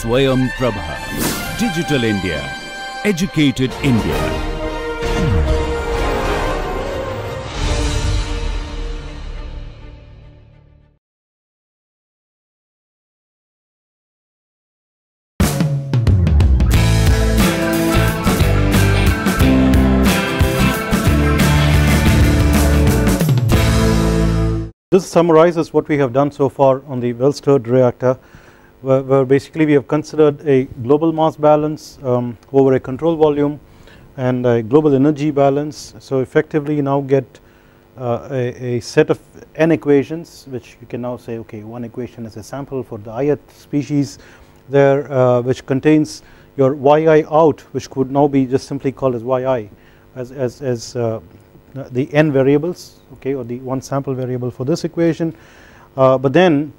Swayam Prabha. Digital India. Educated India. This summarizes what we have done so far on the well stirred reactor where, where, basically we have considered a global mass balance um, over a control volume and a global energy balance. So effectively you now get uh, a, a, set of n equations which you can now say okay one equation is a sample for the ith species there uh, which contains your yi out which could now be just simply called as yi as, as, as uh, the n variables okay or the one sample variable for this equation uh, but then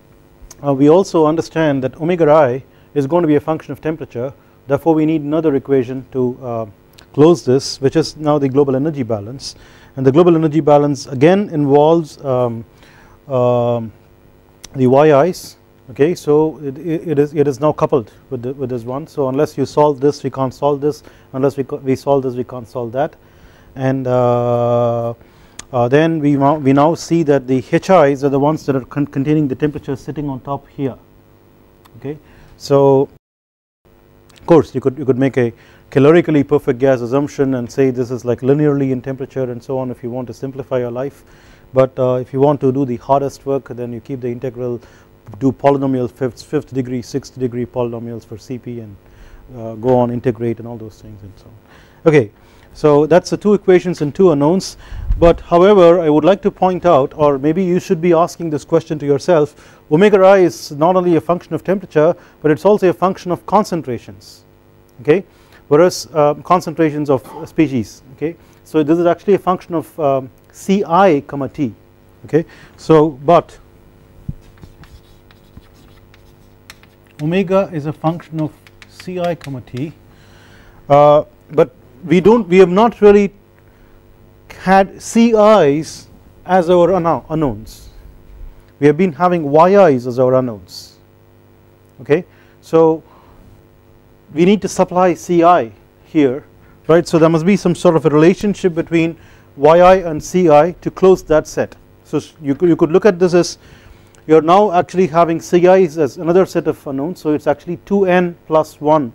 uh, we also understand that omega i is going to be a function of temperature. Therefore we need another equation to uh, close this which is now the global energy balance. And the global energy balance again involves um, um, the yi's okay so it, it is it is now coupled with the, with this one. So unless you solve this we can't solve this. Unless we, we solve this we can't solve that. And uh, uh, then we, we now see that the HIs are the ones that are con containing the temperature sitting on top here. Okay. So of course you could you could make a calorically perfect gas assumption and say this is like linearly in temperature and so on if you want to simplify your life. But uh, if you want to do the hardest work then you keep the integral do polynomial fifth, fifth degree sixth degree polynomials for CP and uh, go on integrate and all those things and so on. Okay. So that is the two equations and two unknowns but however I would like to point out or maybe you should be asking this question to yourself omega i is not only a function of temperature but it is also a function of concentrations okay whereas uh, concentrations of species okay. So this is actually a function of um, Ci comma T okay. So but omega is a function of Ci comma T uh, but we do not we have not really had CI's as our unknowns. We have been having YI's as our unknowns. Okay? So we need to supply CI here right? So there must be some sort of a relationship between YI and CI to close that set. So you could, you could look at this as you are now actually having CI's as another set of unknowns. So it is actually 2n plus 1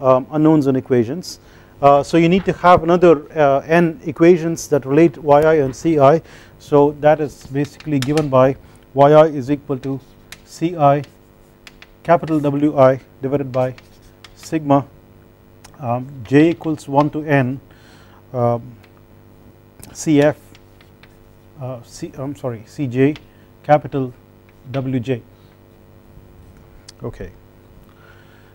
um, unknowns and equations uh, so you need to have another uh, n equations that relate yi and ci. So that is basically given by yi is equal to ci capital Wi divided by sigma um, j equals 1 to n um, cf uh, c I'm sorry cj capital wj okay.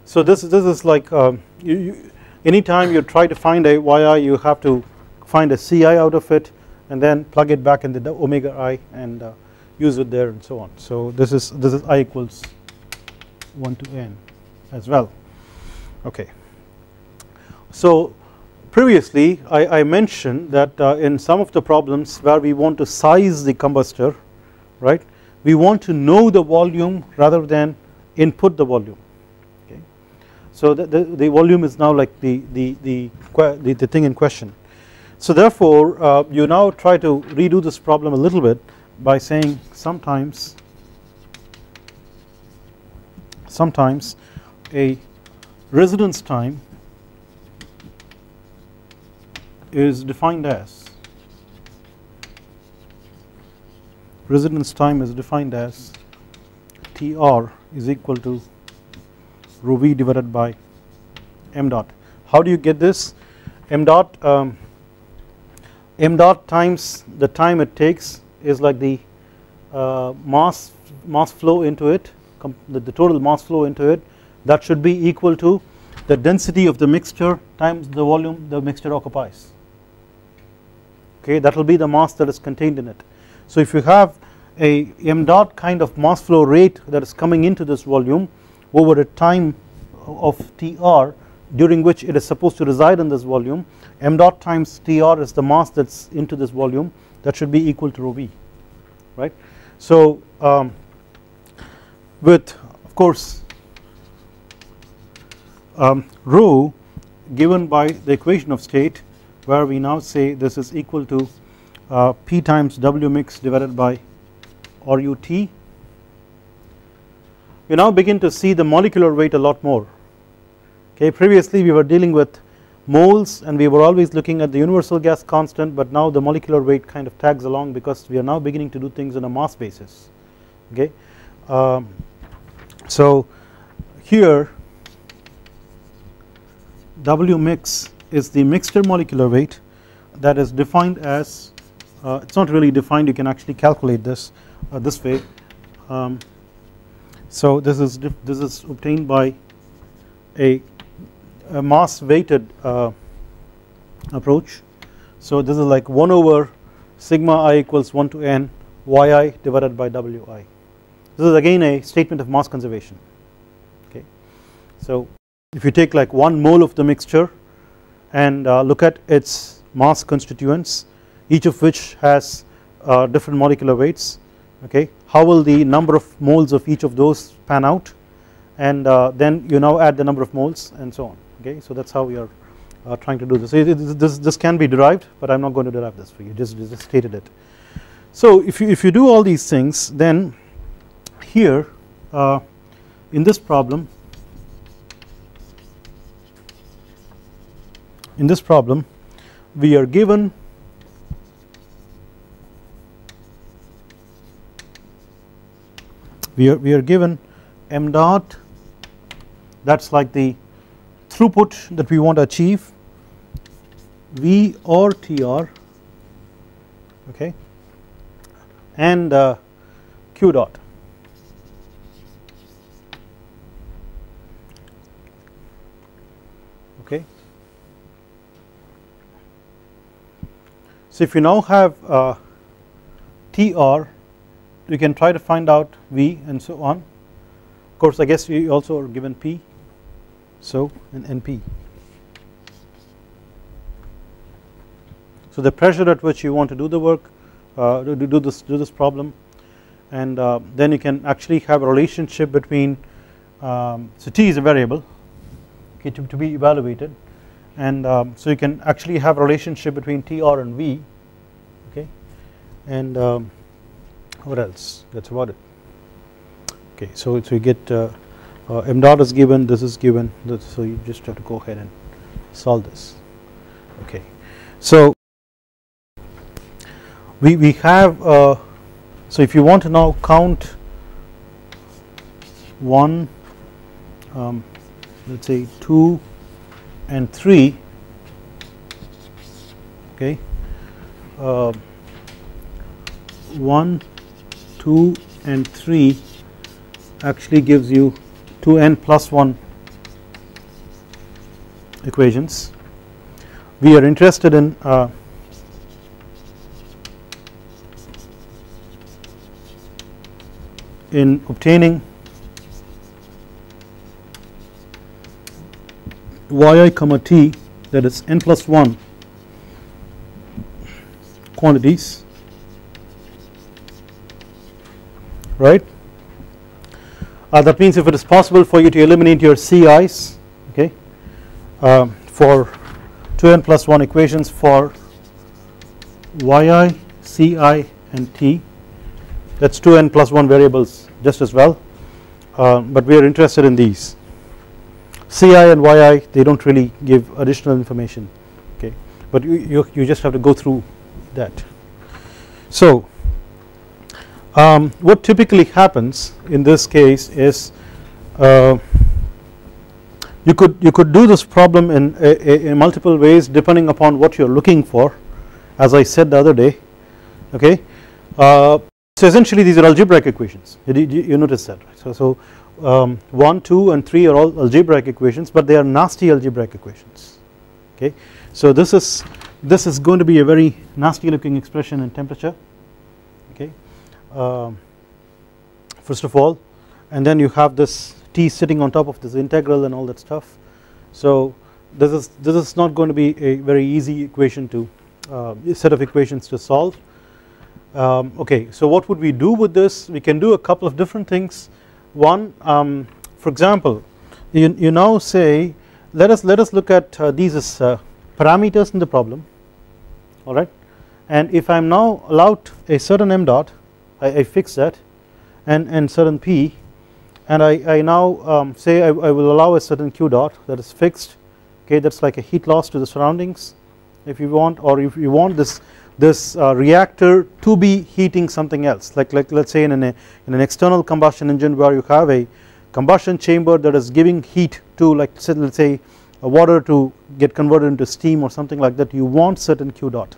So this this is like um, you, you anytime you try to find a yi you have to find a ci out of it and then plug it back in the omega i and uh, use it there and so on. So this is this is i equals 1 to n as well. Okay. So previously I, I mentioned that uh, in some of the problems where we want to size the combustor right we want to know the volume rather than input the volume so the, the, the, volume is now like the, the, the, the, the thing in question. So therefore uh, you now try to redo this problem a little bit by saying sometimes sometimes a residence time is defined as residence time is defined as Tr is equal to rho v divided by m dot. How do you get this? m dot um, m dot times the time it takes is like the uh, mass mass flow into it the, the total mass flow into it that should be equal to the density of the mixture times the volume the mixture occupies okay that will be the mass that is contained in it. So if you have a m dot kind of mass flow rate that is coming into this volume over a time of Tr during which it is supposed to reside in this volume m dot times Tr is the mass that is into this volume that should be equal to rho v right. So um, with of course um, rho given by the equation of state where we now say this is equal to uh, P times W mix divided by RUT. We now begin to see the molecular weight a lot more okay previously we were dealing with moles and we were always looking at the universal gas constant but now the molecular weight kind of tags along because we are now beginning to do things on a mass basis okay. Um, so here W mix is the mixture molecular weight that is defined as uh, it is not really defined you can actually calculate this uh, this way um, so this is this is obtained by a, a mass weighted uh, approach. So this is like 1 over sigma i equals 1 to n yi divided by wi. This is again a statement of mass conservation. Okay. So if you take like 1 mole of the mixture and uh, look at its mass constituents each of which has uh, different molecular weights okay how will the number of moles of each of those pan out? And uh, then you now add the number of moles and so on okay? So that is how we are uh, trying to do this. this this can be derived but I am not going to derive this for you. Just, just stated it. So if you if you do all these things then here uh, in this problem in this problem we are given we are, we are given m dot. That is like the throughput that we want to achieve. V or TR okay? And uh, Q dot. Okay. So if you now have uh, TR we can try to find out V and so on of course I guess we also are given P so in NP. So the pressure at which you want to do the work uh, to do this do this problem and uh, then you can actually have a relationship between um, so T is a variable okay to, to be evaluated and um, so you can actually have a relationship between TR and V okay and um, what else that is about it. Okay so, so you get uh, uh, m dot is given this is given this, so you just have to go ahead and solve this. Okay so we we have uh, so if you want to now count one um, let's say two and three okay uh, one 2 and 3 actually gives you 2n plus 1 equations. We are interested in uh, in obtaining yi comma t that is n plus 1 quantities right uh, that means if it is possible for you to eliminate your CI's okay uh, for 2n plus 1 equations for yi, ci and t that is 2n plus 1 variables just as well uh, but we are interested in these ci and yi they do not really give additional information okay but you, you, you just have to go through that. So um, what typically happens in this case is uh, you could you could do this problem in, in, multiple ways depending upon what you are looking for as I said the other day okay? Uh, so essentially these are algebraic equations. You, you, you notice that right? So, so um, 1 2 and 3 are all algebraic equations but they are nasty algebraic equations okay? So this is this is going to be a very nasty looking expression in temperature okay um, first of all and then you have this t sitting on top of this integral and all that stuff. So this is this is not going to be a very easy equation to uh, set of equations to solve. Um, okay so what would we do with this? We can do a couple of different things. One um, for example you, you now say let us let us look at uh, these as uh, parameters in the problem. Alright and if I am now allowed a certain m dot I, I fix that. And, and certain p. And I, I now um, say I, I, will allow a certain q dot that is fixed. Okay that is like a heat loss to the surroundings. If you want or if you want this this uh, reactor to be heating something else. Like like let us say in an, in an external combustion engine where you have a combustion chamber that is giving heat to like let us say water to get converted into steam or something like that you want certain q dot.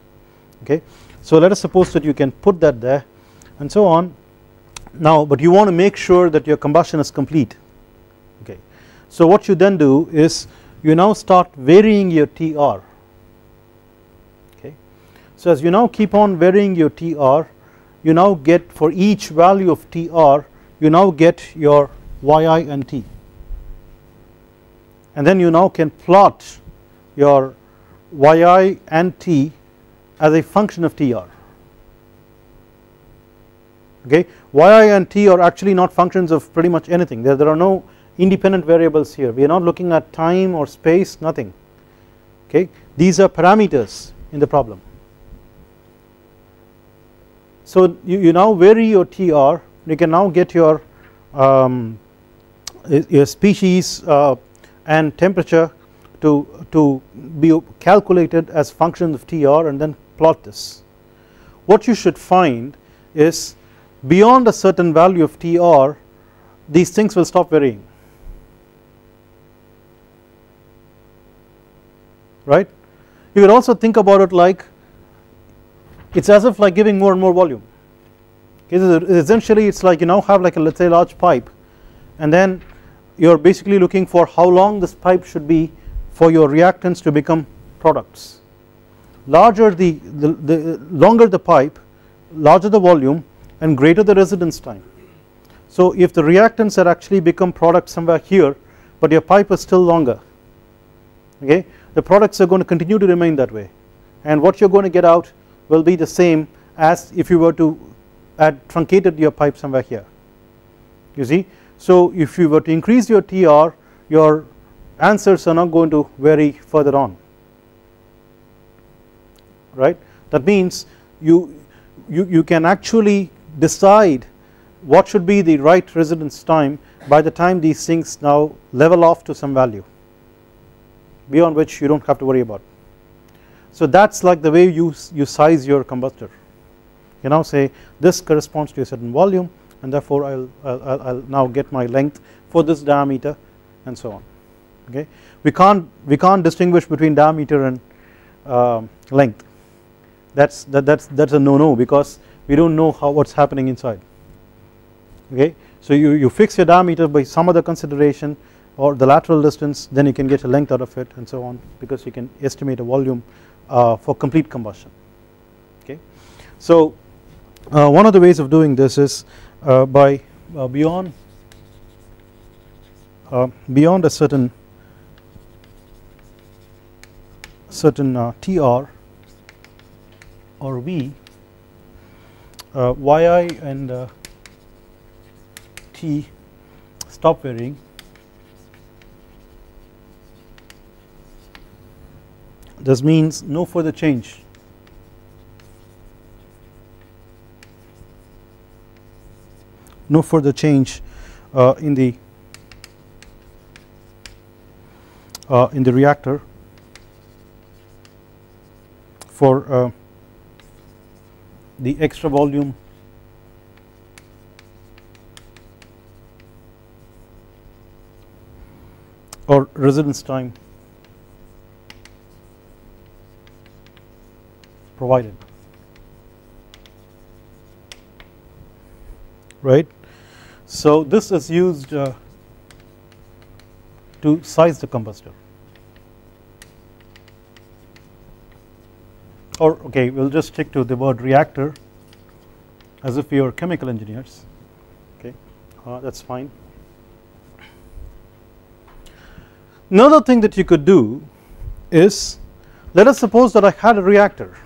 Okay. So let us suppose that you can put that there and so on. Now but you want to make sure that your combustion is complete. Okay. So what you then do is you now start varying your TR okay. So as you now keep on varying your TR you now get for each value of TR you now get your yi and t. And then you now can plot your yi and t as a function of tr okay? Yi and t are actually not functions of pretty much anything. There, there are no independent variables here. We are not looking at time or space nothing. Okay? These are parameters in the problem. So you, you now vary your tr you can now get your um, your species uh, and temperature to, to be calculated as functions of TR and then plot this. What you should find is beyond a certain value of TR these things will stop varying right. You can also think about it like it is as if like giving more and more volume. Essentially it is like you now have like a let us say large pipe and then you are basically looking for how long this pipe should be for your reactants to become products. Larger the, the, the longer the pipe larger the volume and greater the residence time. So if the reactants are actually become products somewhere here but your pipe is still longer okay the products are going to continue to remain that way. And what you are going to get out will be the same as if you were to add truncated your pipe somewhere here you see. So if you were to increase your TR your answers are not going to vary further on right? That means you you, you can actually decide what should be the right residence time by the time these things now level off to some value beyond which you do not have to worry about. So that is like the way you, you size your combustor. You now say this corresponds to a certain volume and therefore I will I'll, I'll now get my length for this diameter and so on. Okay? We can't we can't distinguish between diameter and uh, length. That's that that's that's a no no because we don't know how what's happening inside. Okay? So you you fix your diameter by some other consideration or the lateral distance then you can get a length out of it and so on because you can estimate a volume uh, for complete combustion. Okay? So uh, one of the ways of doing this is uh, by uh, beyond beyond a certain certain TR or V yi and T stop varying. This means no further change. No further change uh, in the uh, in the reactor for uh, the extra volume. Or residence time provided. Right? So this is used uh, to size the combustor or okay we will just stick to the word reactor as if we are chemical engineers. Okay uh, that is fine. Another thing that you could do is let us suppose that I had a reactor.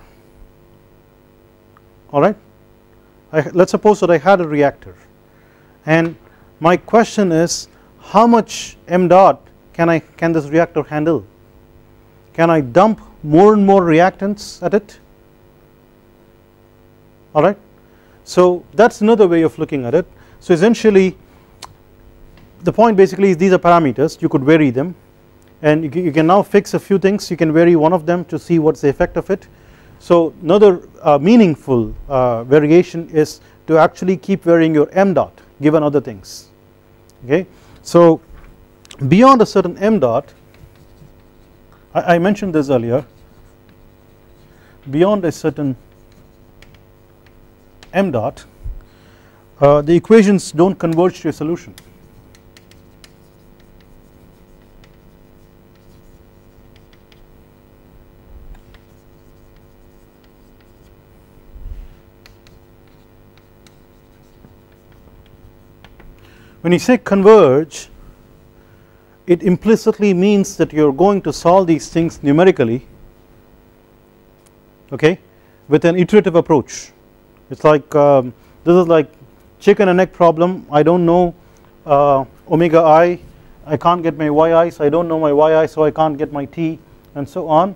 Alright let us suppose that I had a reactor. And my question is how much m dot can I can this reactor handle? Can I dump more and more reactants at it. Alright so that is another way of looking at it. So essentially the point basically is these are parameters. You could vary them. And you, can now fix a few things. You can vary one of them to see what is the effect of it. So another uh, meaningful uh, variation is to actually keep varying your m dot given other things. Okay? So beyond a certain m dot I, I mentioned this earlier beyond a certain m dot uh, the equations do not converge to a solution. When you say converge it implicitly means that you are going to solve these things numerically okay with an iterative approach. It is like um, this is like chicken and egg problem. I do not know uh, omega i. I can't get my yi so I do not know my yi so I can't get my t and so on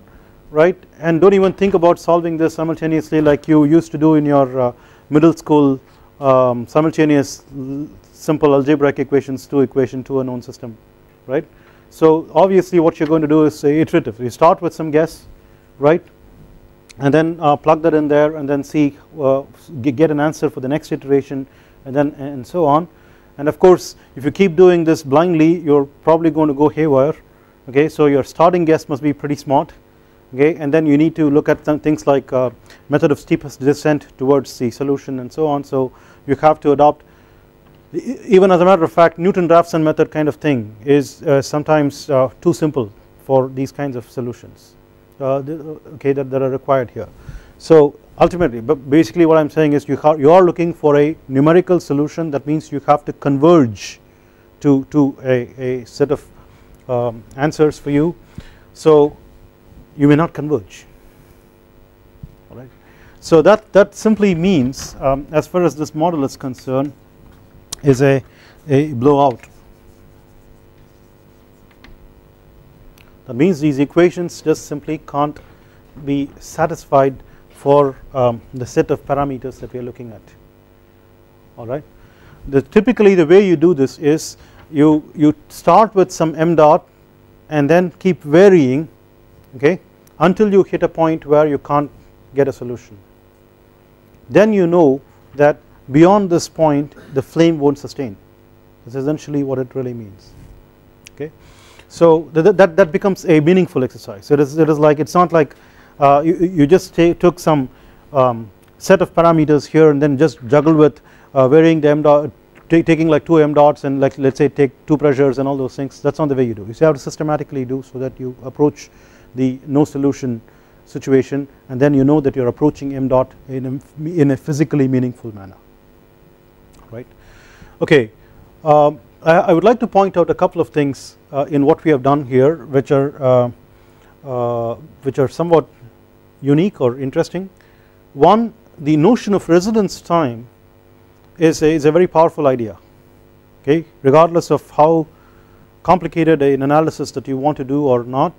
right? And do not even think about solving this simultaneously like you used to do in your uh, middle school um, simultaneous simple algebraic equations 2 equation 2 unknown system right. So obviously what you are going to do is say iterative. You start with some guess right and then uh, plug that in there and then see uh, get an answer for the next iteration and then and so on. And of course if you keep doing this blindly you are probably going to go haywire okay? So your starting guess must be pretty smart okay? And then you need to look at some things like uh, method of steepest descent towards the solution and so on. So you have to adopt even as a matter of fact Newton-Raphson method kind of thing is uh, sometimes uh, too simple for these kinds of solutions okay that, that are required here. So ultimately but basically what I am saying is you, you are looking for a numerical solution that means you have to converge to, to a, a set of um, answers for you so you may not converge alright. So that, that simply means um, as far as this model is concerned is a, a blowout. That means these equations just simply can't be satisfied for um, the set of parameters that we are looking at alright. The typically the way you do this is you, you start with some m dot and then keep varying okay until you hit a point where you can't get a solution. Then you know that beyond this point the flame not sustain that is essentially what it really means okay. So that, that, that becomes a meaningful exercise. It is, it is like it is not like uh, you, you just took some um, set of parameters here and then just juggle with uh, varying the m dot taking like 2 m dots and like let us say take 2 pressures and all those things. That is not the way you do. You have to systematically do so that you approach the no solution situation and then you know that you are approaching m dot in a, in a physically meaningful manner. Right. Okay, um, I, would like to point out a couple of things uh, in what we have done here which are uh, uh, which are somewhat unique or interesting. One the notion of residence time is a, is a very powerful idea okay regardless of how complicated an analysis that you want to do or not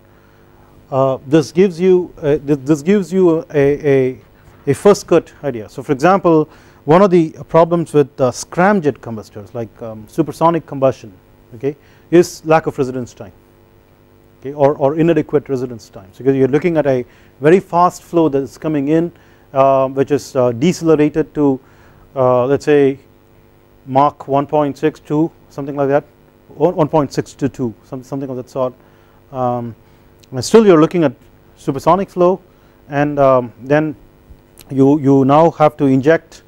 uh, this gives you uh, this, this, gives you a, a, a first cut idea. So for example one of the problems with uh, scramjet combustors like um, supersonic combustion okay is lack of residence time okay or, or inadequate residence time. So because you are looking at a very fast flow that is coming in uh, which is uh, decelerated to uh, let us say Mach 1.62 something like that 1.622 some, something of that sort. Um, and still you are looking at supersonic flow and um, then you, you now have to inject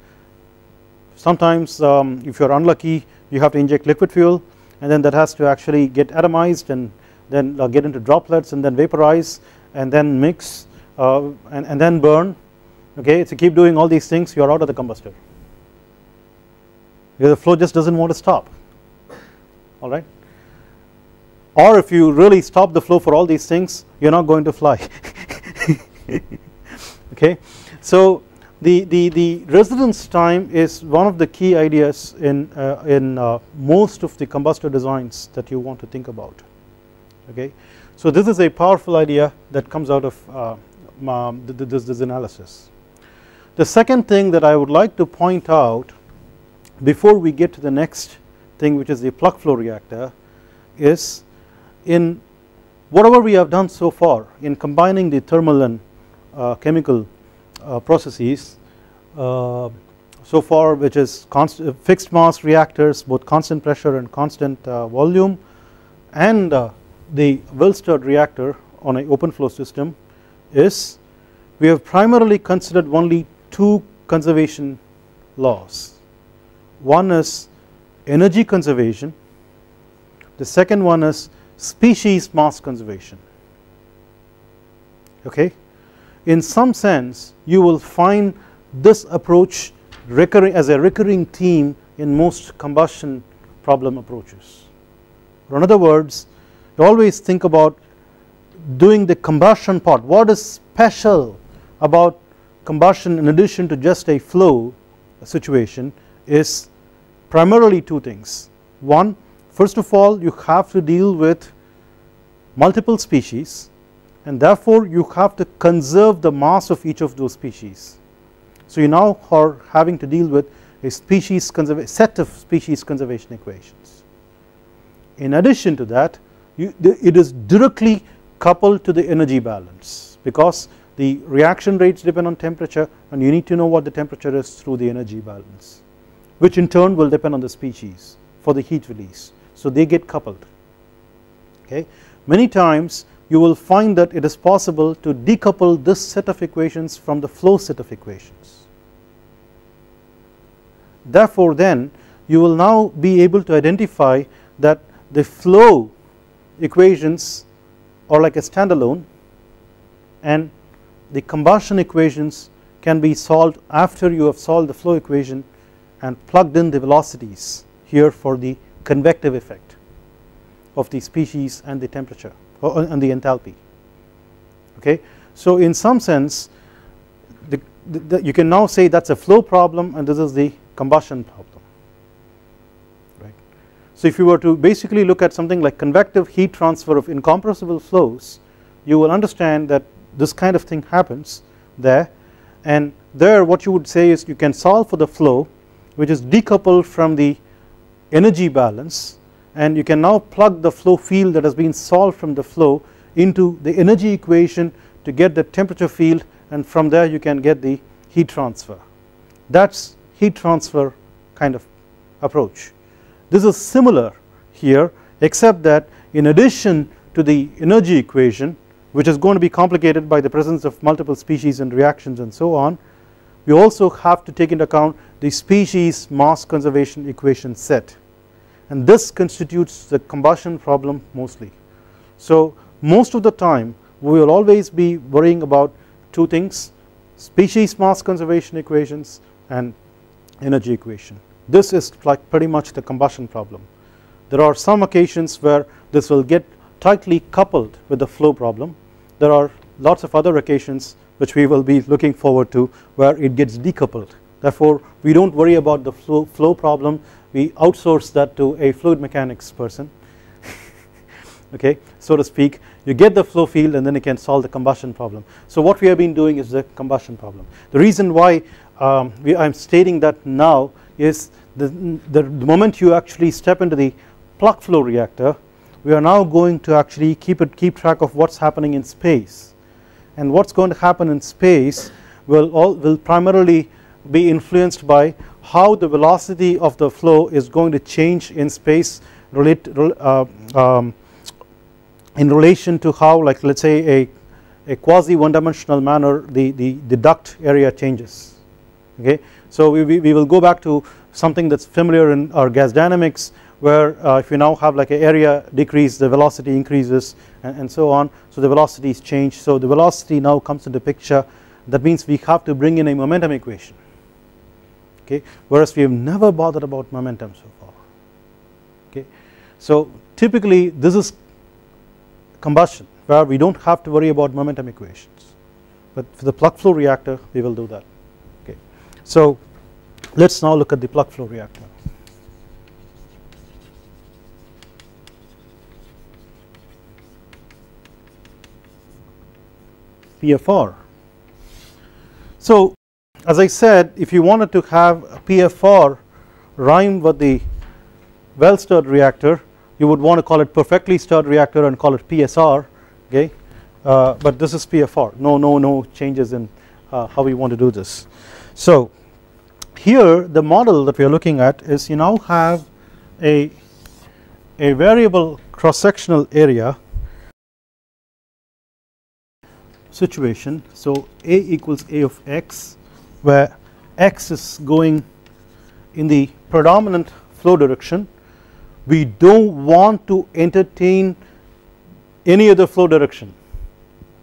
sometimes um, if you are unlucky you have to inject liquid fuel and then that has to actually get atomized and then uh, get into droplets and then vaporize and then mix uh, and, and then burn. Okay so keep doing all these things you are out of the combustor. Because the flow just does not want to stop. Alright or if you really stop the flow for all these things you are not going to fly. Okay? So the, the, the residence time is one of the key ideas in, uh, in uh, most of the combustor designs that you want to think about okay. So this is a powerful idea that comes out of uh, this, this analysis. The second thing that I would like to point out before we get to the next thing which is the plug flow reactor is in whatever we have done so far in combining the thermal and uh, chemical processes uh, so far which is fixed mass reactors both constant pressure and constant uh, volume and uh, the well stirred reactor on an open flow system is we have primarily considered only two conservation laws. One is energy conservation the second one is species mass conservation. Okay in some sense you will find this approach recurring as a recurring theme in most combustion problem approaches. Or in other words you always think about doing the combustion part. What is special about combustion in addition to just a flow situation is primarily two things. One first of all you have to deal with multiple species and therefore you have to conserve the mass of each of those species. So you now are having to deal with a species set of species conservation equations. In addition to that you, it is directly coupled to the energy balance because the reaction rates depend on temperature and you need to know what the temperature is through the energy balance which in turn will depend on the species for the heat release. So they get coupled. Okay? Many times you will find that it is possible to decouple this set of equations from the flow set of equations. Therefore then you will now be able to identify that the flow equations are like a standalone and the combustion equations can be solved after you have solved the flow equation and plugged in the velocities here for the convective effect of the species and the temperature and the enthalpy. Okay? So in some sense the, the, the, you can now say that's a flow problem and this is the combustion problem. Right. so if you were to basically look at something like convective heat transfer of incompressible flows you will understand that this kind of thing happens there. And there what you would say is you can solve for the flow which is decoupled from the energy balance and you can now plug the flow field that has been solved from the flow into the energy equation to get the temperature field and from there you can get the heat transfer. That is heat transfer kind of approach. This is similar here except that in addition to the energy equation which is going to be complicated by the presence of multiple species and reactions and so on we also have to take into account the species mass conservation equation set and this constitutes the combustion problem mostly. So most of the time we will always be worrying about two things species mass conservation equations and energy equation. This is like pretty much the combustion problem. There are some occasions where this will get tightly coupled with the flow problem. There are lots of other occasions which we will be looking forward to where it gets decoupled. Therefore we do not worry about the flow, flow problem we outsource that to a fluid mechanics person okay so to speak. You get the flow field and then you can solve the combustion problem. So what we have been doing is the combustion problem. The reason why um, I am stating that now is the, the, the moment you actually step into the plug flow reactor we are now going to actually keep it keep track of what is happening in space. And what is going to happen in space will all will primarily be influenced by how the velocity of the flow is going to change in space relate uh, um, in relation to how like let us say a, a quasi one dimensional manner the, the, the duct area changes. Okay? So we, we, we will go back to something that is familiar in our gas dynamics where uh, if you now have like an area decrease the velocity increases and, and, so on. So the velocities change. So the velocity now comes into picture. That means we have to bring in a momentum equation okay, whereas we have never bothered about momentum so far. Okay. So typically this is combustion where we do not have to worry about momentum equations but for the plug flow reactor we will do that. Okay. So let us now look at the plug flow reactor. PFR. So as I said if you wanted to have a PFR rhyme with the well stirred reactor you would want to call it perfectly stirred reactor and call it PSR okay? Uh, but this is PFR no no no changes in uh, how we want to do this. So here the model that we are looking at is you now have a, a variable cross sectional area situation. So A equals A of x where x is going in the predominant flow direction we do not want to entertain any other flow direction.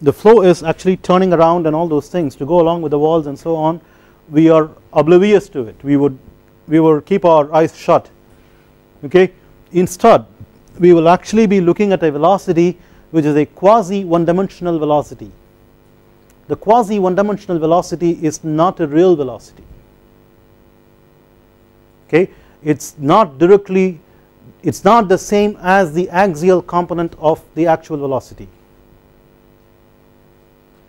The flow is actually turning around and all those things to go along with the walls and so on. We are oblivious to it. We would we will keep our eyes shut. Okay? Instead we will actually be looking at a velocity which is a quasi one dimensional velocity the quasi one dimensional velocity is not a real velocity. Okay? It's not directly it's not the same as the axial component of the actual velocity.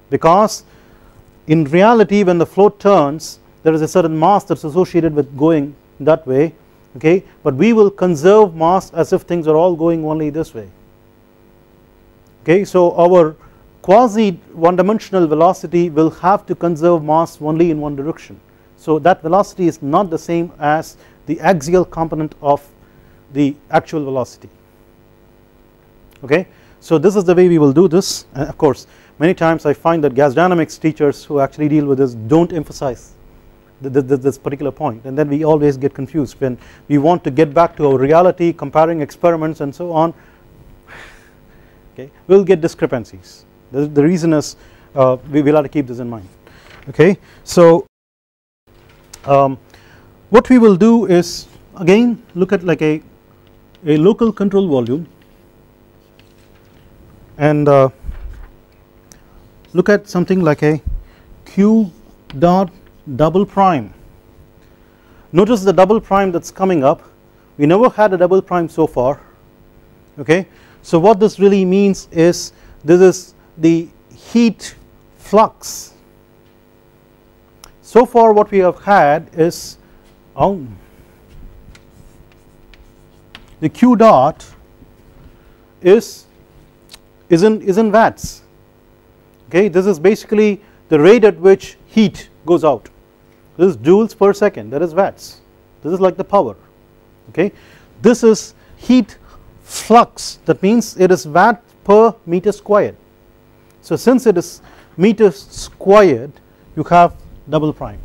Because in reality when the flow turns there is a certain mass that is associated with going that way okay? But we will conserve mass as if things are all going only this way. Okay? So our quasi one dimensional velocity will have to conserve mass only in one direction. So that velocity is not the same as the axial component of the actual velocity. Okay? So this is the way we will do this. And of course many times I find that gas dynamics teachers who actually deal with this don't emphasize this particular point. And then we always get confused when we want to get back to our reality comparing experiments and so on. Okay? We will get discrepancies the, the reason is uh, we will have to keep this in mind. Okay? So um, what we will do is again look at like a a local control volume. And uh, look at something like a q dot double prime. Notice the double prime that is coming up. We never had a double prime so far. Okay? So what this really means is this is the heat flux. So far what we have had is oh, the q dot is is in is in watts. Okay this is basically the rate at which heat goes out. This is joules per second that is watts. This is like the power. Okay this is heat flux. That means it is watt per meter squared so since it is meter squared you have double prime.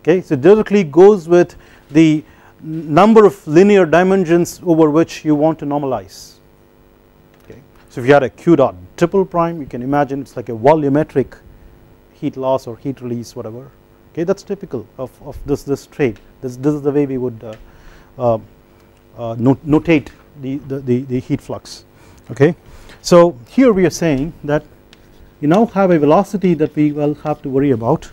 Okay? So directly goes with the number of linear dimensions over which you want to normalize. Okay? So if you had a q dot triple prime you can imagine it's like a volumetric heat loss or heat release whatever. Okay? That is typical of, of this this trade. This, this is the way we would uh, uh, uh, not, notate the, the, the, the heat flux. Okay. So here we are saying that you now have a velocity that we will have to worry about.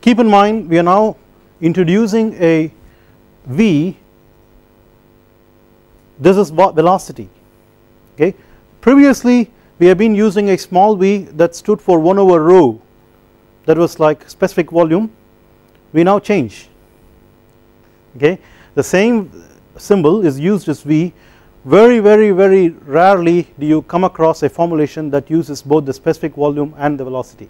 Keep in mind we are now introducing a v. This is velocity. Okay? Previously we have been using a small v that stood for 1 over rho. That was like specific volume. We now change. Okay? The same symbol is used as v very very very rarely do you come across a formulation that uses both the specific volume and the velocity.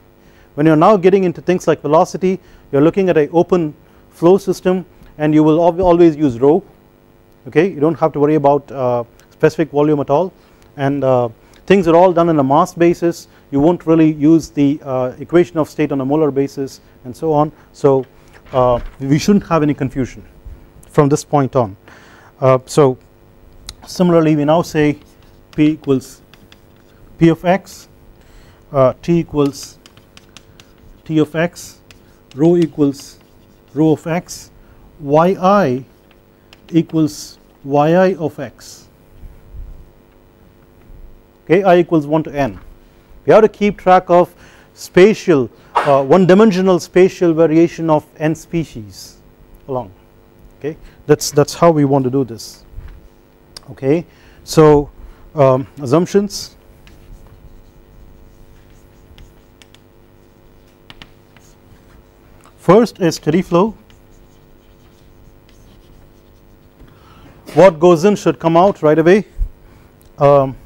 When you are now getting into things like velocity you are looking at a open flow system and you will always use rho okay? You do not have to worry about uh, specific volume at all. And uh, things are all done on a mass basis. You won't really use the uh, equation of state on a molar basis and so on. So uh, we shouldn't have any confusion from this point on. Uh, so similarly we now say p equals p of x uh, t equals t of x rho equals rho of x yi equals yi of x. Okay i equals 1 to n. We have to keep track of spatial uh, one dimensional spatial variation of n species along. Okay that's that's how we want to do this okay. So um, assumptions. First is steady flow. What goes in should come out right away. Um,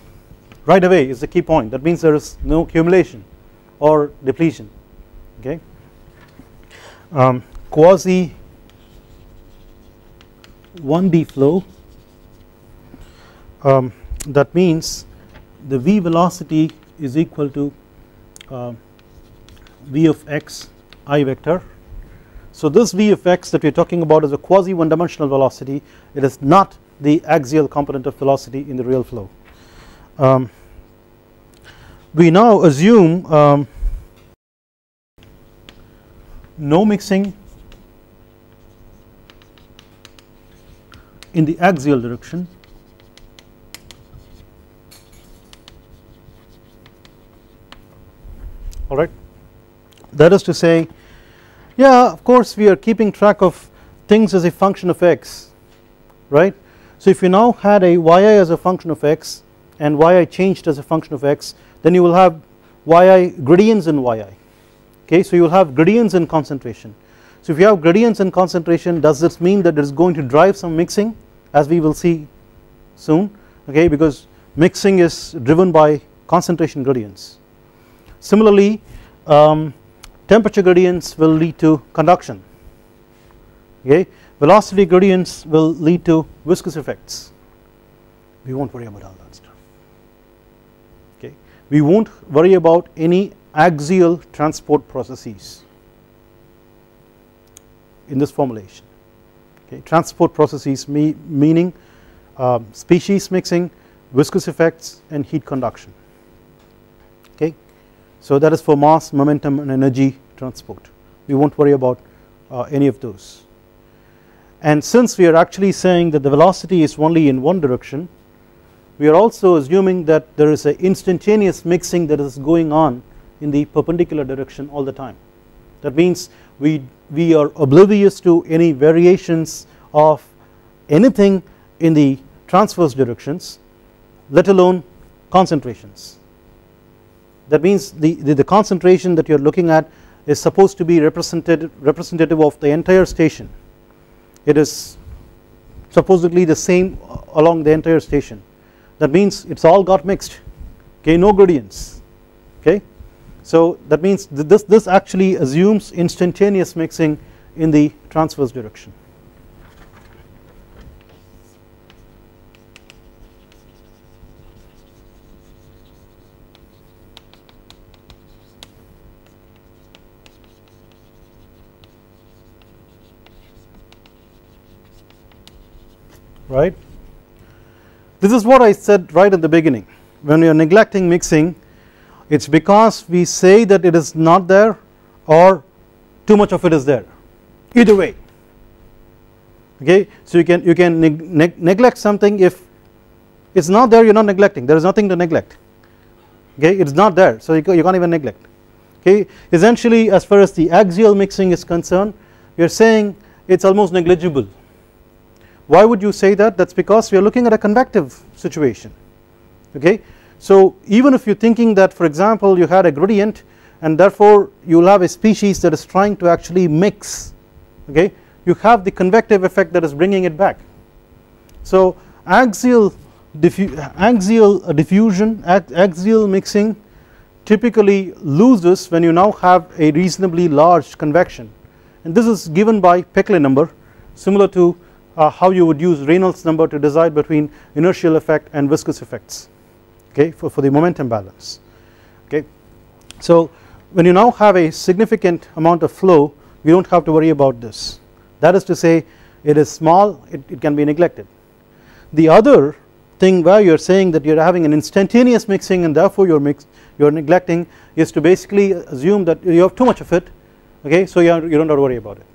right away is the key point. That means there is no accumulation or depletion. Okay? Um, quasi 1D flow um, that means the v velocity is equal to uh, v of x i vector. So this v of x that we are talking about is a quasi one dimensional velocity. It is not the axial component of velocity in the real flow. Um, we now assume um, no mixing in the axial direction alright that is to say yeah of course we are keeping track of things as a function of x right? So if you now had a yi as a function of x and yi changed as a function of x then you will have yi gradients in yi okay? So you will have gradients in concentration. So if you have gradients in concentration does this mean that it is going to drive some mixing as we will see soon okay? Because mixing is driven by concentration gradients. Similarly um, temperature gradients will lead to conduction. Okay? Velocity gradients will lead to viscous effects. We won't worry about all that stuff. Okay? We won't worry about any axial transport processes in this formulation. Okay? Transport processes me, meaning um, species mixing viscous effects and heat conduction so that is for mass momentum and energy transport. We won't worry about uh, any of those. And since we are actually saying that the velocity is only in one direction we are also assuming that there is a instantaneous mixing that is going on in the perpendicular direction all the time. That means we we are oblivious to any variations of anything in the transverse directions let alone concentrations that means the, the, the concentration that you are looking at is supposed to be represented representative of the entire station. It is supposedly the same along the entire station. That means it's all got mixed. Okay no gradients. Okay? So that means this this actually assumes instantaneous mixing in the transverse direction right. This is what I said right at the beginning. When we are neglecting mixing it is because we say that it is not there or too much of it is there. Either way. Okay? So you can you can neg neg neglect something if it's not there you're not neglecting. There is nothing to neglect. Okay? It's not there so you, you can't even neglect. Okay? Essentially as far as the axial mixing is concerned you're saying it's almost negligible why would you say that? That is because we are looking at a convective situation okay? So even if you are thinking that for example you had a gradient and therefore you will have a species that is trying to actually mix okay? You have the convective effect that is bringing it back. So axial diffu axial diffusion axial mixing typically loses when you now have a reasonably large convection. And this is given by Peclet number similar to uh, how you would use Reynolds number to decide between inertial effect and viscous effects okay for, for the momentum balance okay. So when you now have a significant amount of flow we do not have to worry about this that is to say it is small it, it can be neglected. The other thing where you are saying that you are having an instantaneous mixing and therefore you are mix you are neglecting is to basically assume that you have too much of it okay so you, you do not have to worry about it.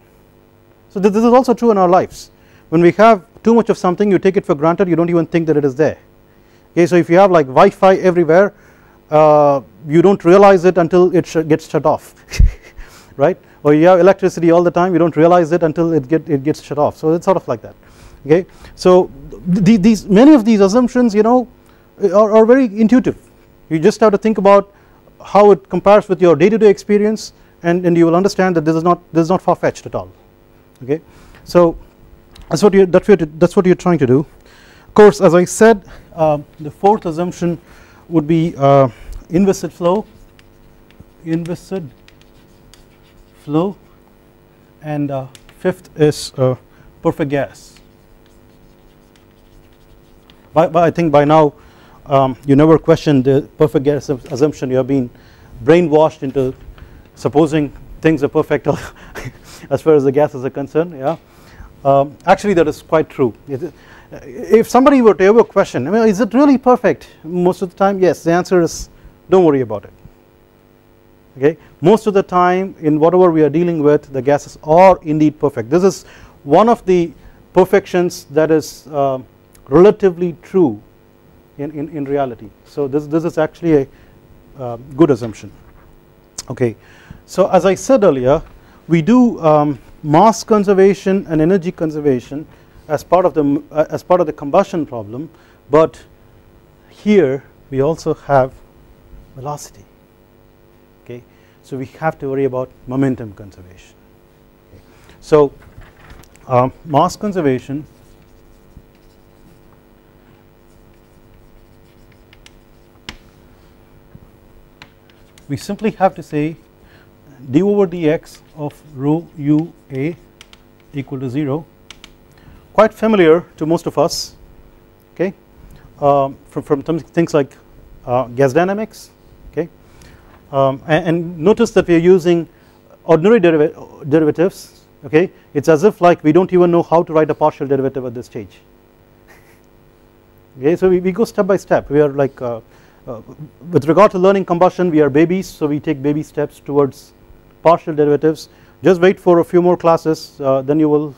So this is also true in our lives when we have too much of something you take it for granted you do not even think that it is there. Okay so if you have like Wi-Fi everywhere uh, you do not realize it until it sh gets shut off right? Or you have electricity all the time you do not realize it until it get it gets shut off. So it's sort of like that okay? So th these many of these assumptions you know are, are very intuitive. You just have to think about how it compares with your day-to-day -day experience and, and you will understand that this is not this is not far-fetched at all okay? So that's what you what that's what you're trying to do. Of course as I said uh, the fourth assumption would be uh, inviscid flow. Inviscid flow. And uh, fifth is uh, perfect gas. By, I think by now um, you never question the perfect gas assumption. You have been brainwashed into supposing things are perfect as far as the gases are concerned yeah um, actually that is quite true. If somebody were to ever question I mean is it really perfect? Most of the time yes the answer is don't worry about it. Okay? Most of the time in whatever we are dealing with the gases are indeed perfect. This is one of the perfections that is uh, relatively true in, in, in reality. So this, this is actually a uh, good assumption. Okay. So as I said earlier we do um, mass conservation and energy conservation as part of the uh, as part of the combustion problem but here we also have velocity okay so we have to worry about momentum conservation okay. so uh, mass conservation we simply have to say d over dx of rho u a equal to 0 quite familiar to most of us okay? Um, from, from things like uh, gas dynamics okay? Um, and, and, notice that we are using ordinary deriv derivatives okay? It is as if like we do not even know how to write a partial derivative at this stage. Okay so we, we go step by step. We are like uh, uh, with regard to learning combustion we are babies so we take baby steps towards partial derivatives. Just wait for a few more classes uh, then you will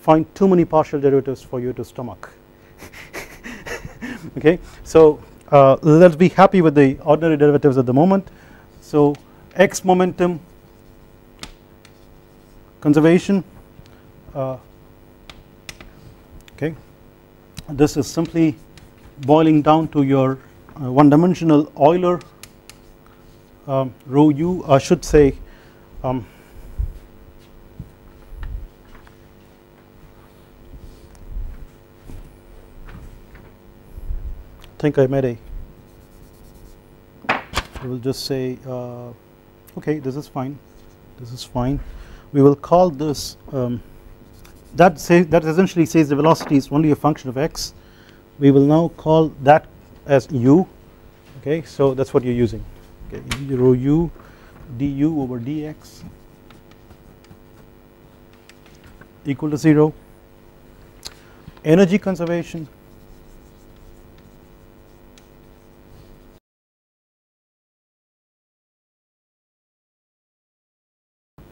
find too many partial derivatives for you to stomach. Okay? So uh, let us be happy with the ordinary derivatives at the moment. So x momentum conservation uh, okay? This is simply boiling down to your uh, one dimensional Euler um, rho u I should say um, think I made a we will just say uh, okay this is fine. This is fine. We will call this um, that say that essentially says the velocity is only a function of x. We will now call that as u okay? So that's what you're using. Okay rho u du over dx equal to 0 energy conservation.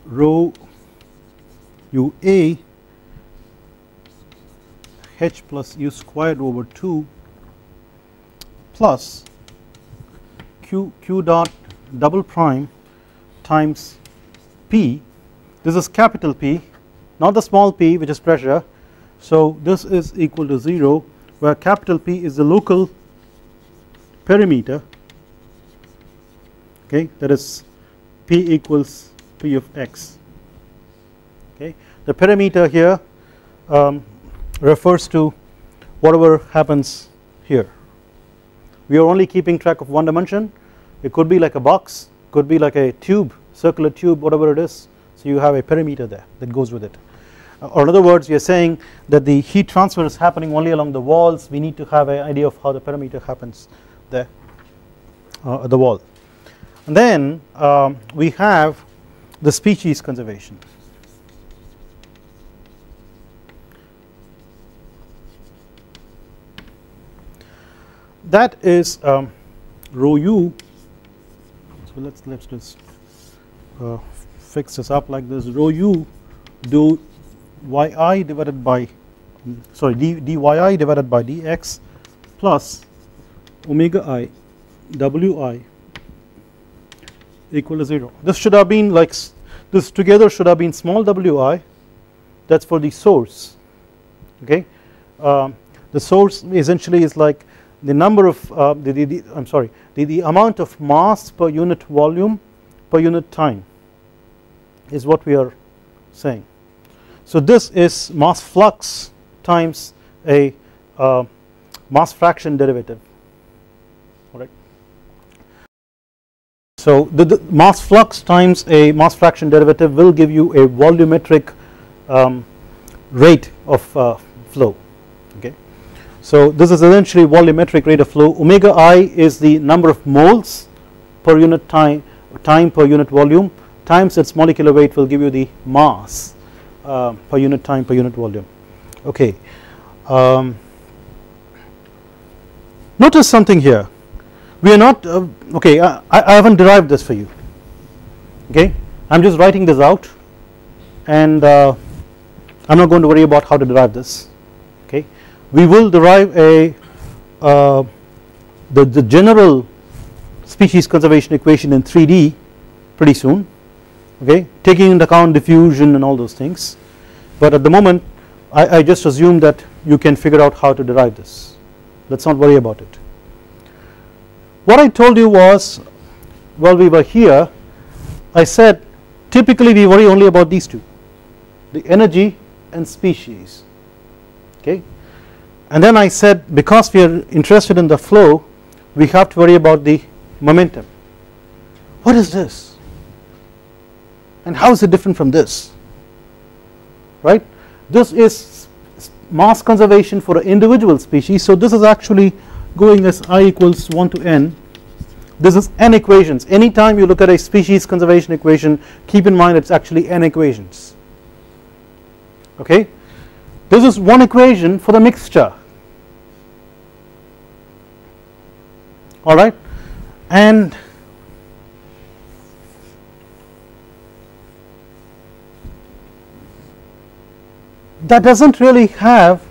Rho u a h plus u squared over 2 plus q q dot double prime times P. This is capital P not the small p which is pressure. So this is equal to 0 where capital P is the local perimeter. Okay that is P equals P of x. Okay the perimeter here um, refers to whatever happens here. We are only keeping track of one dimension. It could be like a box could be like a tube circular tube whatever it is. So you have a perimeter there that goes with it. Uh, or in other words you are saying that the heat transfer is happening only along the walls. We need to have an idea of how the perimeter happens there uh, the wall. And then um, we have the species conservation. That is um, rho u so let's let's just uh, fix this up like this. Rho u do yi divided by sorry d, dyi divided by dx plus omega i wi equal to 0 this should have been like this together should have been small wi that is for the source okay? Um, the source essentially is like the number of uh, the, the, the I am sorry the, the amount of mass per unit volume per unit time is what we are saying. So this is mass flux times a uh, mass fraction derivative alright. So the, the, mass flux times a mass fraction derivative will give you a volumetric um, rate of uh, flow. So this is essentially volumetric rate of flow. Omega i is the number of moles per unit time time per unit volume times its molecular weight will give you the mass uh, per unit time per unit volume. Okay. Um, notice something here. We are not uh, okay I, I haven't derived this for you. Okay I am just writing this out and uh, I am not going to worry about how to derive this. Okay we will derive a uh, the, the general species conservation equation in 3D pretty soon okay? Taking into account diffusion and all those things. But at the moment I, I just assume that you can figure out how to derive this. Let us not worry about it. What I told you was while we were here I said typically we worry only about these two the energy and species okay and then I said because we are interested in the flow we have to worry about the momentum. What is this? And how is it different from this? Right? This is mass conservation for an individual species. So this is actually going as i equals 1 to n. This is n equations. Anytime you look at a species conservation equation keep in mind it's actually n equations. Okay? This is one equation for the mixture alright and that doesn't really have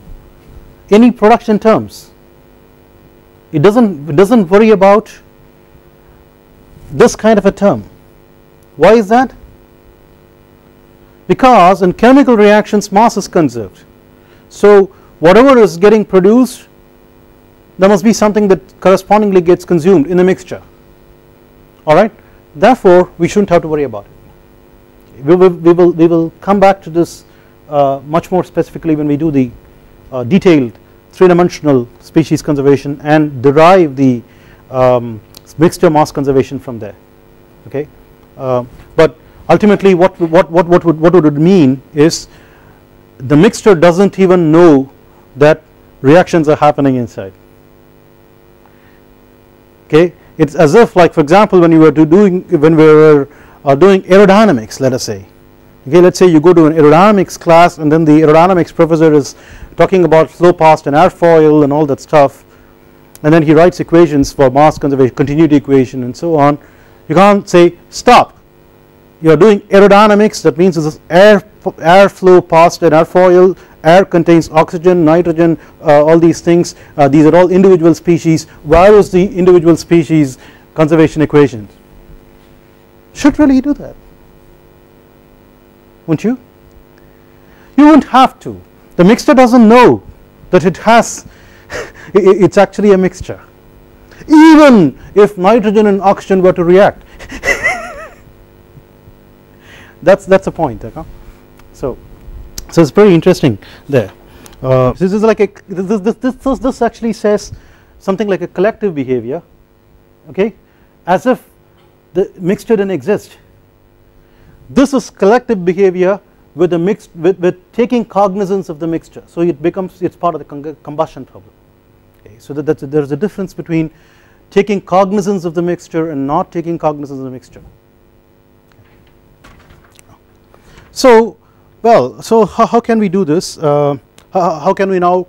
any production terms. It doesn't it doesn't worry about this kind of a term. Why is that? Because in chemical reactions mass is conserved. So whatever is getting produced there must be something that correspondingly gets consumed in the mixture. Alright therefore we shouldn't have to worry about it. We will, we will, we will come back to this uh, much more specifically when we do the uh, detailed three dimensional species conservation and derive the um, mixture mass conservation from there. Okay? Uh, but ultimately what what what what would what would it mean is the mixture doesn't even know that reactions are happening inside okay? It's as if like for example when you were doing when we were uh, doing aerodynamics let us say. Okay let us say you go to an aerodynamics class and then the aerodynamics professor is talking about flow past and airfoil and all that stuff and then he writes equations for mass conservation continuity equation and so on. You can't say stop. You are doing aerodynamics. That means this is air airflow past an airfoil air contains oxygen nitrogen uh, all these things uh, these are all individual species. Where is the individual species conservation equations should really do that won't you? You won't have to. The mixture doesn't know that it has it's actually a mixture. Even if nitrogen and oxygen were to react that's that's a point okay? so so it's very interesting there. Uh, this is like a this, this, this, this actually says something like a collective behavior okay as if the mixture didn't exist. This is collective behavior with the mixed with, with taking cognizance of the mixture. So it becomes it's part of the combustion problem okay. So that there's a difference between taking cognizance of the mixture and not taking cognizance of the mixture. So well so how, how can we do this? Uh, how, how, can we now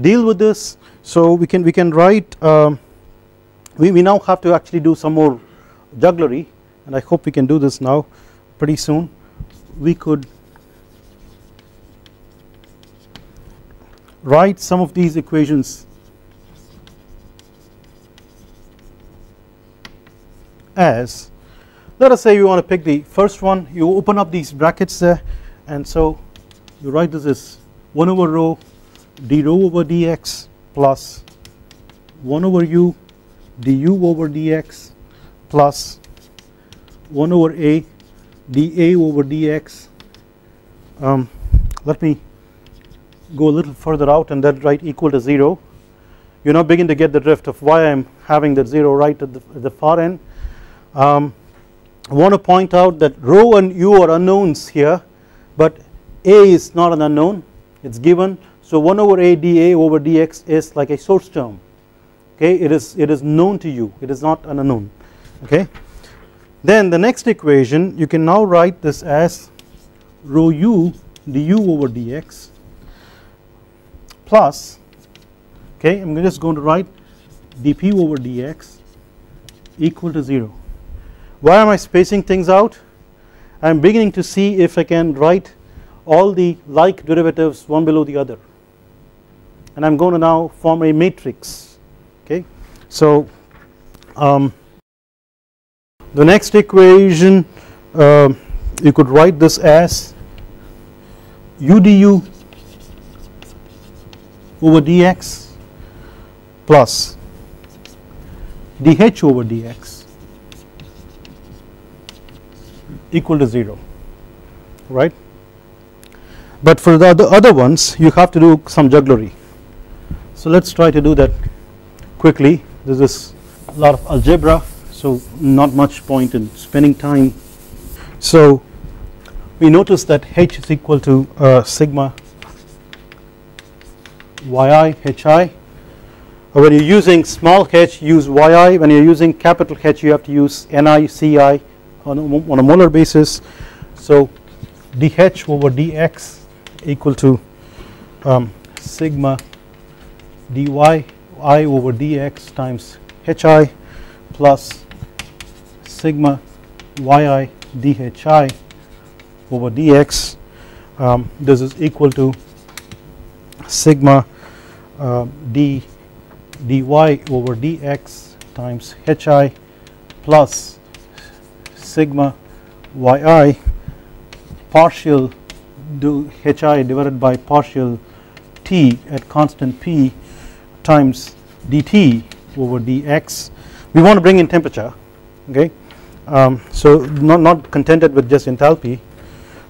deal with this? So we can we can write um, we, we now have to actually do some more jugglery and I hope we can do this now pretty soon. We could write some of these equations. As let us say you want to pick the first one. You open up these brackets there and so you write this as 1 over rho d rho over dx plus 1 over u du over dx plus 1 over a dA over dx. Um, let me go a little further out and that write equal to 0 you now begin to get the drift of why I am having that 0 right at the, at the far end. Um, I want to point out that rho and u are unknowns here but a is not an unknown it is given. So 1 over a dA over dx is like a source term okay? It is it is known to you it is not an unknown okay? Then the next equation you can now write this as rho u du over dx plus okay? I am just going to write dp over dx equal to 0 why am I spacing things out I am beginning to see if I can write all the like derivatives one below the other. And I am going to now form a matrix okay? So um, the next equation uh, you could write this as udu over dx plus dh over dx equal to 0 right? But for the other ones you have to do some jugglery. So let us try to do that quickly. This is a lot of algebra so not much point in spending time. So we notice that h is equal to uh, sigma yi hi when you're using small h use yi. When you're using capital H you have to use ni ci on a, on a molar basis. So dh over dx equal to um, sigma dy i over dx times hi plus sigma yi dhi over dx. Um, this is equal to sigma uh, d dy over dx times hi plus sigma yi partial do hi divided by partial t at constant p times dt over dx. We want to bring in temperature okay? Um, so not, not contented with just enthalpy.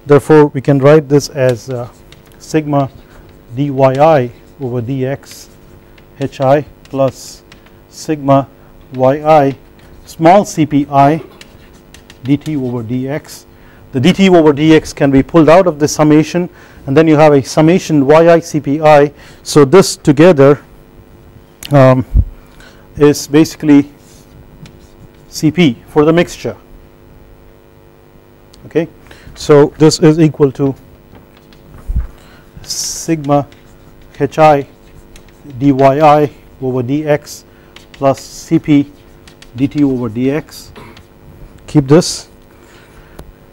Therefore we can write this as uh, sigma dyi over dx hi plus sigma yi small cpi dt over dx. The dt over dx can be pulled out of the summation and then you have a summation yi cpi so this together um, is basically cp for the mixture. Okay? So this is equal to sigma hi dyi over dx plus cp dt over dx keep this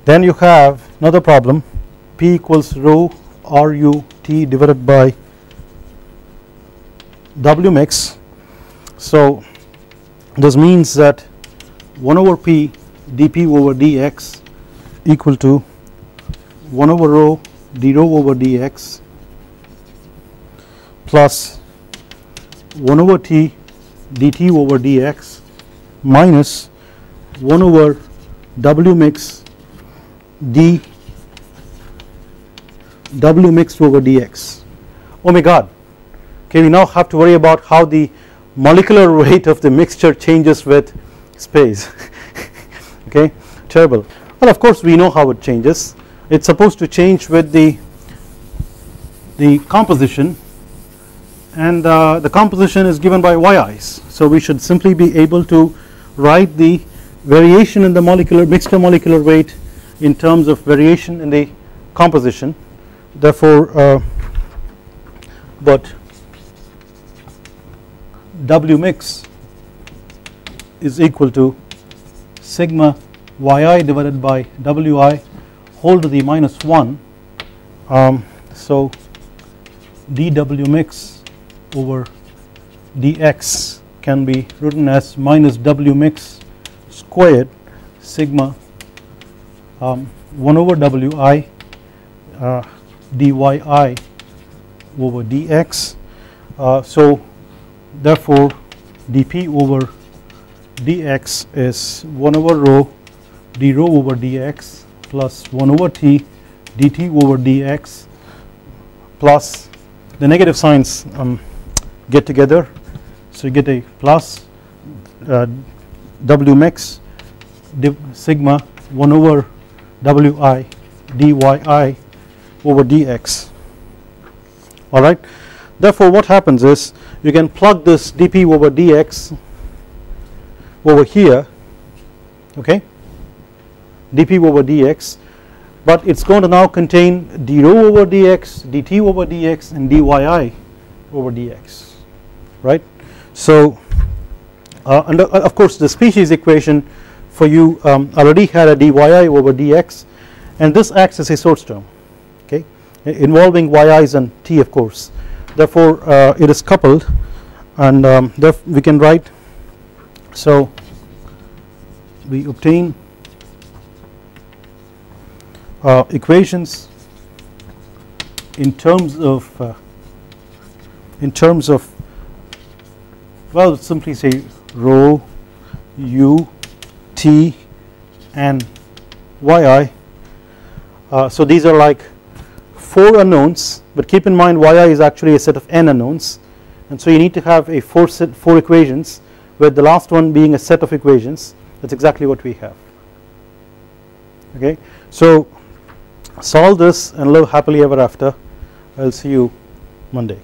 then you have another problem P equals rho RU T divided by W mix. So this means that 1 over P dP over dx equal to 1 over rho d rho over dx plus 1 over T dt over dx minus 1 over W mix d w mixed over dx oh my god. Okay we now have to worry about how the molecular weight of the mixture changes with space. Okay terrible. Well of course we know how it changes. It's supposed to change with the the composition. And uh, the composition is given by yi's so we should simply be able to write the variation in the molecular mixture molecular weight in terms of variation in the composition. Therefore uh, but W mix is equal to sigma yi divided by Wi whole to the minus 1 um, so dW mix over dx can be written as minus W mix squared sigma um, 1 over Wi uh, dyi over dx uh, so therefore dp over dx is 1 over rho d rho over dx plus 1 over t dt over dx plus the negative signs um, get together. So you get a plus uh, w mix sigma 1 over wi dyi over dx alright. Therefore what happens is you can plug this dp over dx over here okay dp over dx but it is going to now contain d rho over dx dt over dx and dyi over dx right. So uh, and uh, of course the species equation for you um, already had a dyi over dx and this acts as a source term okay involving yi's and t of course. Therefore uh, it is coupled and um, we can write so we obtain uh, equations in terms of uh, in terms of well simply say rho u t and yi uh, so these are like four unknowns but keep in mind yi is actually a set of n unknowns. And so you need to have a four set four equations with the last one being a set of equations. That is exactly what we have. Okay. So solve this and live happily ever after. I will see you Monday.